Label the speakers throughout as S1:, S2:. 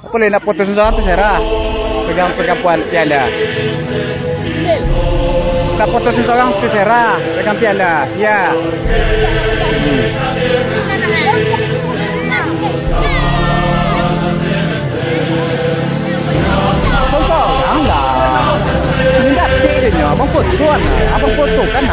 S1: Apa nak foto sesuatu terserah. Pegang pegang puan piala. Nak foto. Pegang piala. Siap. Kau seorang lah. Ini tak dia. Abang foto kan? Abang foto kan?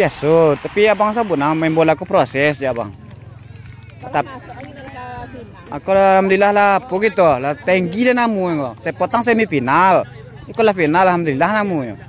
S1: Biasa, tapi abang sabun nah, main bola aku proses ya bang. Tetap. Aku alhamdulillah lah, apa gitu lah tinggi dah namu yang Saya potong semifinal. Ikut lah final alhamdulillah namu yang.